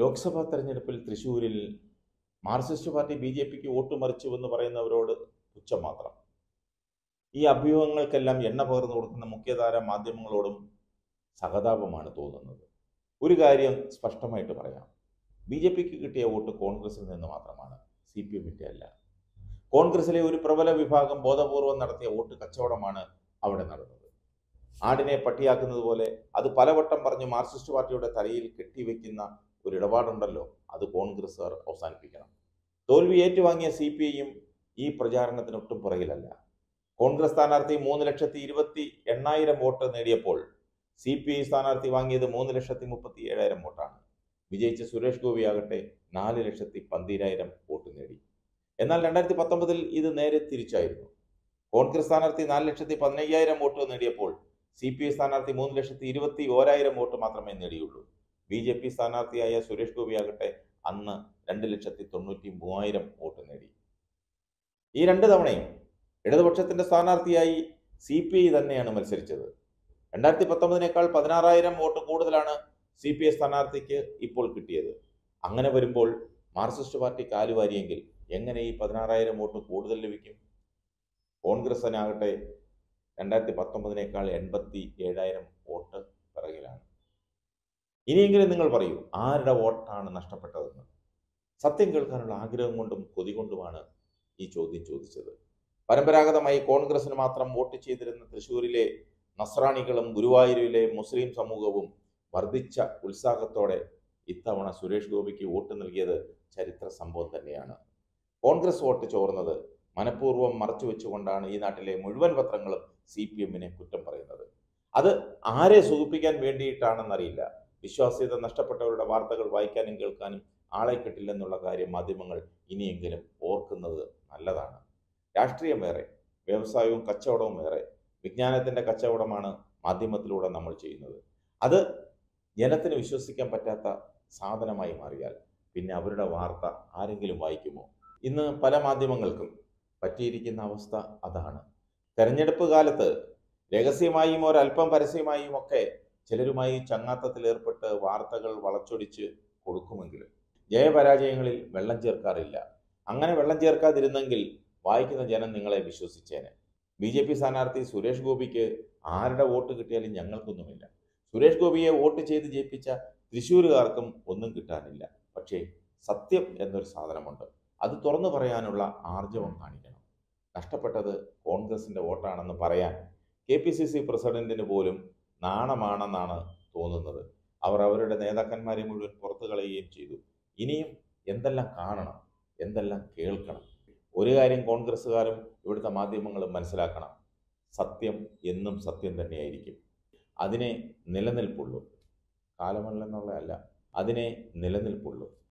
ലോക്സഭാ തെരഞ്ഞെടുപ്പിൽ തൃശ്ശൂരിൽ Marxist party B J പിക്ക് വോട്ട് മറിച്ചുവെന്ന് പറയുന്നവരോട് പുച്ഛം മാത്രം ഈ അഭ്യൂഹങ്ങൾക്കെല്ലാം എണ്ണ പകർന്നു കൊടുക്കുന്ന മുഖ്യധാര മാധ്യമങ്ങളോടും സഹതാപമാണ് തോന്നുന്നത്. ഒരു കാര്യം സ്പഷ്ടമായിട്ട് പറയാം. ബി ജെ പിക്ക് കിട്ടിയ വോട്ട് കോൺഗ്രസിൽ നിന്ന് മാത്രമാണ് സി പി എമ്മിന്റെ അല്ല. കോൺഗ്രസിലെ ഒരു പ്രബല വിഭാഗം ബോധപൂർവം നടത്തിയ വോട്ട് കച്ചവടമാണ് അവിടെ നടന്നത്. ആടിനെ പട്ടിയാക്കുന്നത് പോലെ അത് പലവട്ടം പറഞ്ഞ് മാർക്സിസ്റ്റ് പാർട്ടിയുടെ തലയിൽ കെട്ടിവെക്കുന്ന ഒരു ഇടപാടുണ്ടല്ലോ അത് കോൺഗ്രസ്സുകാർ അവസാനിപ്പിക്കണം. തോൽവി ഏറ്റുവാങ്ങിയ സി പി ഐയും ഈ പ്രചാരണത്തിനൊട്ടും പുറകിലല്ല. കോൺഗ്രസ് സ്ഥാനാർത്ഥി മൂന്ന് ലക്ഷത്തി ഇരുപത്തി എണ്ണായിരം വോട്ട് നേടിയപ്പോൾ സി പി ഐ സ്ഥാനാർത്ഥി വാങ്ങിയത് മൂന്ന് ലക്ഷത്തി മുപ്പത്തി ഏഴായിരം വോട്ടാണ്. വിജയിച്ച സുരേഷ് ഗോപിയാകട്ടെ നാല് ലക്ഷത്തി പന്തിരായിരം വോട്ട് നേടി. എന്നാൽ രണ്ടായിരത്തി പത്തൊമ്പതിൽ ഇത് നേരെ തിരിച്ചായിരുന്നു. കോൺഗ്രസ് സ്ഥാനാർത്ഥി നാല് ലക്ഷത്തി പതിനയ്യായിരം വോട്ട് നേടിയപ്പോൾ സി പി ഐ സ്ഥാനാർത്ഥി മൂന്ന് ലക്ഷത്തി ഇരുപത്തി ഓരായിരം വോട്ട് മാത്രമേ നേടിയുള്ളൂ. ബി ജെ പി സ്ഥാനാർത്ഥിയായ സുരേഷ് ഗോപിയാകട്ടെ അന്ന് രണ്ട് ലക്ഷത്തി തൊണ്ണൂറ്റി മൂവായിരം വോട്ട് നേടി. ഈ രണ്ട് തവണയും ഇടതുപക്ഷത്തിന്റെ സ്ഥാനാർത്ഥിയായി സി പി ഐ തന്നെയാണ് മത്സരിച്ചത്. രണ്ടായിരത്തി പത്തൊമ്പതിനേക്കാൾ പതിനാറായിരം വോട്ട് കൂടുതലാണ് സി പി ഐ സ്ഥാനാർത്ഥിക്ക് ഇപ്പോൾ കിട്ടിയത്. അങ്ങനെ വരുമ്പോൾ മാർക്സിസ്റ്റ് പാർട്ടി കാലുവാരിയെങ്കിൽ എങ്ങനെ ഈ പതിനാറായിരം വോട്ട് കൂടുതൽ ലഭിക്കും? കോൺഗ്രസിനാകട്ടെ രണ്ടായിരത്തി പത്തൊമ്പതിനേക്കാൾ എൺപത്തി ഏഴായിരം ഇനിയെങ്കിലും നിങ്ങൾ പറയൂ ആരുടെ വോട്ടാണ് നഷ്ടപ്പെട്ടതെന്ന്? സത്യം കേൾക്കാനുള്ള ആഗ്രഹം കൊണ്ടും കൊതി കൊണ്ടുമാണ് ഈ ചോദ്യം ചോദിച്ചത്. പരമ്പരാഗതമായി കോൺഗ്രസിന് മാത്രം വോട്ട് ചെയ്തിരുന്ന തൃശ്ശൂരിലെ നസ്രാണികളും ഗുരുവായൂരിലെ മുസ്ലിം സമൂഹവും വർദ്ധിച്ച ഉത്സാഹത്തോടെ ഇത്തവണ സുരേഷ് ഗോപിക്ക് വോട്ട് നൽകിയത് ചരിത്ര സംഭവം തന്നെയാണ്. കോൺഗ്രസ് വോട്ട് ചോർന്നത് മനഃപൂർവം മറച്ചു വെച്ചുകൊണ്ടാണ് ഈ നാട്ടിലെ മുഴുവൻ പത്രങ്ങളും സി പി എമ്മിനെ കുറ്റം പറയുന്നത്. അത് ആരെ സൂചിപ്പിക്കാൻ വേണ്ടിയിട്ടാണെന്നറിയില്ല. വിശ്വാസ്യത നഷ്ടപ്പെട്ടവരുടെ വാർത്തകൾ വായിക്കാനും കേൾക്കാനും ആളെ കിട്ടില്ലെന്നുള്ള കാര്യം മാധ്യമങ്ങൾ ഇനിയെങ്കിലും ഓർക്കുന്നത് നല്ലതാണ്. രാഷ്ട്രീയം വേറെ വ്യവസായവും കച്ചവടവും വേറെ വിജ്ഞാനത്തിന്റെ കച്ചവടമാണ് മാധ്യമത്തിലൂടെ നമ്മൾ ചെയ്യുന്നത്. അത് ജനത്തിന് വിശ്വസിക്കാൻ പറ്റാത്ത സാധനമായി മാറിയാൽ പിന്നെ അവരുടെ വാർത്ത ആരെങ്കിലും വായിക്കുമോ? ഇന്ന് പല മാധ്യമങ്ങൾക്കും പറ്റിയിരിക്കുന്ന അവസ്ഥ അതാണ്. തെരഞ്ഞെടുപ്പ് കാലത്ത് രഹസ്യമായും ഒരല്പം പരസ്യമായും ഒക്കെ ചിലരുമായി ചങ്ങാത്തത്തിലേർപ്പെട്ട് വാർത്തകൾ വളച്ചൊടിച്ച് കൊടുക്കുമെങ്കിലും ജയപരാജയങ്ങളിൽ വെള്ളം ചേർക്കാറില്ല. അങ്ങനെ വെള്ളം ചേർക്കാതിരുന്നെങ്കിൽ വായിക്കുന്ന ജനം നിങ്ങളെ വിശ്വസിച്ചേനെ. ബി ജെ പി സ്ഥാനാർത്ഥി സുരേഷ് ഗോപിക്ക് ആരുടെ വോട്ട് കിട്ടിയാലും ഞങ്ങൾക്കൊന്നുമില്ല. സുരേഷ് ഗോപിയെ വോട്ട് ചെയ്ത് ജയിപ്പിച്ച തൃശ്ശൂരുകാർക്കും ഒന്നും കിട്ടാനില്ല. പക്ഷേ സത്യം എന്നൊരു സാധനമുണ്ട്. അത് തുറന്നു പറയാനുള്ള ആർജവം കാണിക്കണം. നഷ്ടപ്പെട്ടത് കോൺഗ്രസിന്റെ വോട്ടാണെന്ന് പറയാൻ കെ പി സി സി പ്രസിഡന്റിന് പോലും നാണമാണെന്നാണ് തോന്നുന്നത്. അവർ അവരുടെ നേതാക്കന്മാരെ മുഴുവൻ പുറത്തു കളയുകയും ചെയ്തു. ഇനിയും എന്തെല്ലാം കാണണം എന്തെല്ലാം കേൾക്കണം? ഒരു കാര്യം കോൺഗ്രസ്സുകാരും ഇവിടുത്തെ മാധ്യമങ്ങളും മനസ്സിലാക്കണം. സത്യം എന്നും സത്യം തന്നെയായിരിക്കും. അതിനെ നിലനിൽപ്പുള്ളൂ. കാലമല്ലെന്നുള്ളതല്ല അതിനെ നിലനിൽപ്പുള്ളൂ.